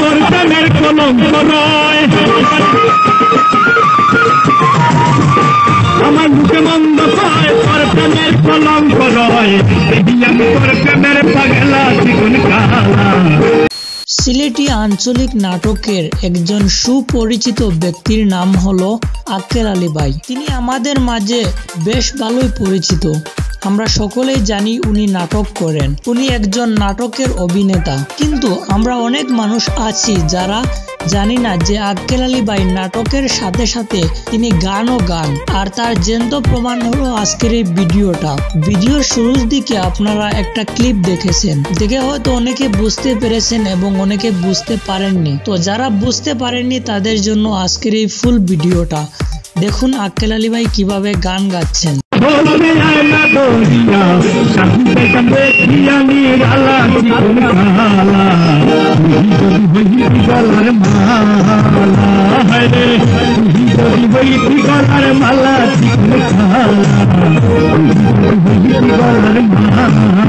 তোর প্রেমের কলঙ্ক রয় আমার মন্দ তোর প্রেমের কলঙ্ক দেখি আমি তোর প্রেমের পাগলা দ্বিগুণ কালা। সিলেটি আঞ্চলিক নাটকের একজন সুপরিচিত ব্যক্তির নাম হলো আক্কের আলী ভাই। তিনি আমাদের মাঝে বেশ ভালোই পরিচিত। আমরা সকলেই জানি উনি নাটক করেন। উনি একজন নাটকের অভিনেতা। কিন্তু আমরা অনেক মানুষ আছি যারা জানি না যে আক্কেল আলী ভাই নাটকের সাথে সাথে তিনি গানও গান। আর তার জ্যান্ত প্রমাণ হলো আজকের এই ভিডিওটা। ভিডিওর শুরুর দিকে আপনারা একটা ক্লিপ দেখেছেন। দেখে হয়তো অনেকে বুঝতে পেরেছেন এবং অনেকে বুঝতে পারেননি। তো যারা বুঝতে পারেননি তাদের জন্য আজকের এই ফুল ভিডিওটা। দেখুন আক্কেল আলী ভাই কীভাবে গান গাচ্ছেন। गोरिया कहते देखिया निराला चिकन खाला वही वही गलर माला है वही वही गलर माला चिकन खाला वही गलर माला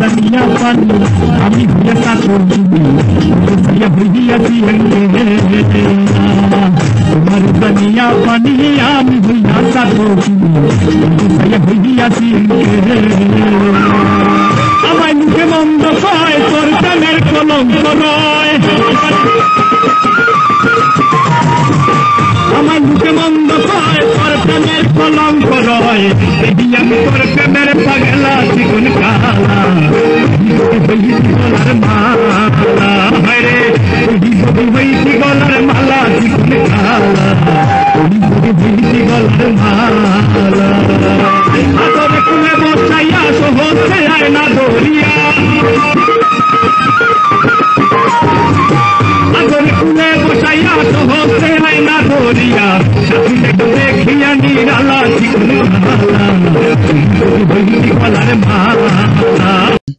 দনিয়া পানি আমি হইয়া কাতর হইয়া হইয়াছি তোমার দনিয়া পানি আমি হইয়া কাতর হইয়া হইয়াছি আমায় মুখে মন্দ কয় তোর কানের কলঙ্ক রয় আমার মুখে মন্দ কয় তোর প্রেমের কলঙ্ক রয়। আমি তোর প্রেমের পাগলা দ্বিগুণ কালা। গলার মালা? হরে হইতি গলার মালা দ্বিগুণ কালা? হইতি গলার মালা? আদরে কুলে না দরিয়া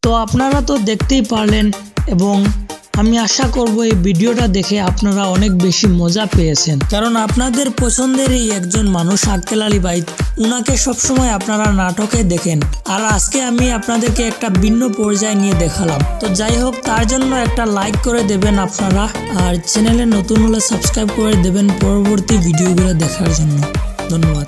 তো আপনারা তো দেখতেই পারলেন এবং আমি আশা করব এই ভিডিওটা দেখে আপনারা অনেক বেশি মজা পেয়েছেন। কারণ আপনাদের পছন্দের এই একজন মানুষ আক্কেল আলী ভাই, উনাকে সবসময় আপনারা নাটকে দেখেন। আর আজকে আমি আপনাদেরকে একটা ভিন্ন পর্যায়ে নিয়ে দেখালাম। তো যাই হোক, তার জন্য একটা লাইক করে দেবেন আপনারা, আর চ্যানেলে নতুন হলে সাবস্ক্রাইব করে দেবেন পরবর্তী ভিডিওগুলো দেখার জন্য। ধন্যবাদ।